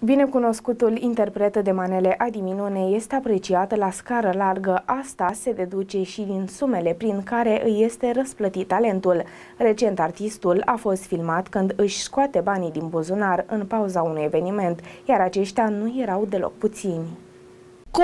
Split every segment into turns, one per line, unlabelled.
Binecunoscutul interpret de manele Adi Minune este apreciat la scară largă. Asta se deduce și din sumele prin care îi este răsplătit talentul. Recent artistul a fost filmat când își scoate banii din buzunar în pauza unui eveniment, iar aceștia nu erau deloc puțini.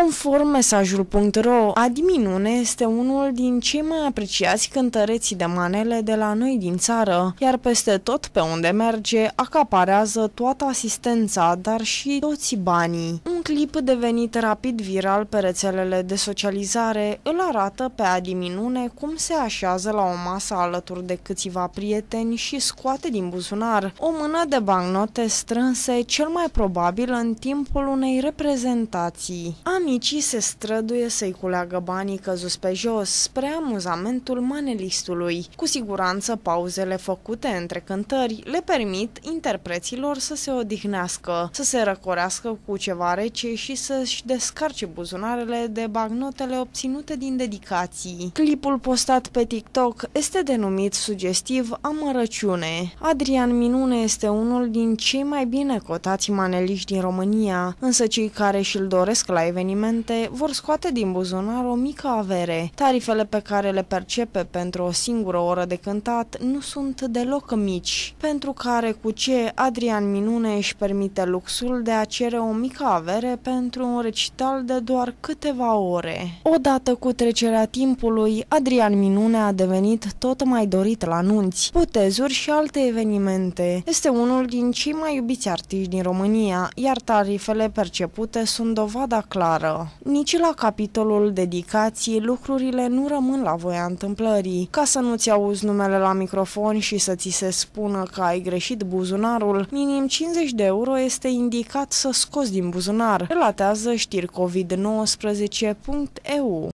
Conform mesajul.ro, Adi Minune este unul din cei mai apreciați cântăreții de manele de la noi din țară, iar peste tot pe unde merge, acaparează toată asistența, dar și toți banii. Un clip devenit rapid viral pe rețelele de socializare îl arată pe Adi Minune cum se așează la o masă alături de câțiva prieteni și scoate din buzunar o mână de bancnote strânse, cel mai probabil în timpul unei reprezentații. Amicii se străduie să-i culeagă banii căzuți pe jos, spre amuzamentul manelistului. Cu siguranță, pauzele făcute între cântări le permit interpreților să se odihnească, să se răcorească cu ceva rece și să-și descarce buzunarele de bagnotele obținute din dedicații. Clipul postat pe TikTok este denumit sugestiv Amărăciune. Adrian Minune este unul din cei mai bine cotați maneliști din România, însă cei care și-l doresc la eveniment evenimente vor scoate din buzunar o mică avere. Tarifele pe care le percepe pentru o singură oră de cântat nu sunt deloc mici, pentru care cu ce Adrian Minune își permite luxul de a cere o mică avere pentru un recital de doar câteva ore. Odată cu trecerea timpului, Adrian Minune a devenit tot mai dorit la nunți, botezuri și alte evenimente. Este unul din cei mai iubiți artiști din România, iar tarifele percepute sunt dovada clară clară. Nici la capitolul dedicații lucrurile nu rămân la voia întâmplării. Ca să nu-ți auzi numele la microfon și să ți se spună că ai greșit buzunarul, minim 50 de euro este indicat să scoți din buzunar, relatează știri COVID-19.eu.